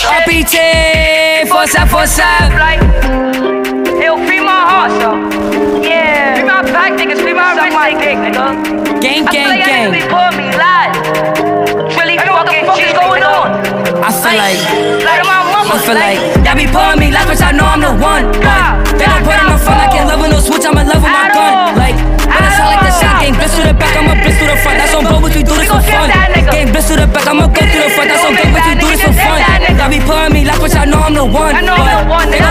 Capite, força, força. Eu free my heart. Yeah. Free my back, niggas. Free my wrist. Gang, gang, gang. I feel like me what the fuck is going on? I feel like. I feel like. Be pulling me like, cause I know I'm the one. I know I want it.